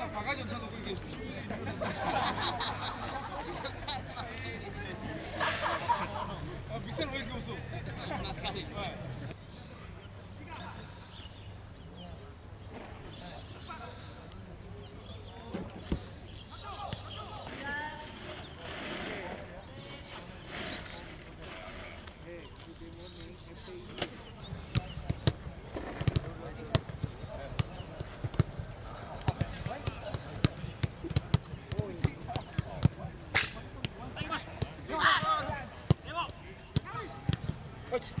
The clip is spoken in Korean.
딱 바가지 차 놓고 이게 수십분이 아 밑에는 왜 이렇게 웃어? Good.